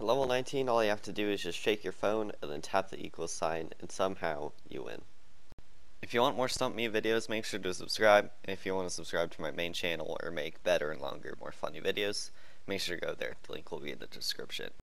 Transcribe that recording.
For level 19, all you have to do is just shake your phone and then tap the equals sign, and somehow you win. If you want more Stump Me videos, make sure to subscribe. And if you want to subscribe to my main channel or make better and longer, more funny videos, make sure to go there. The link will be in the description.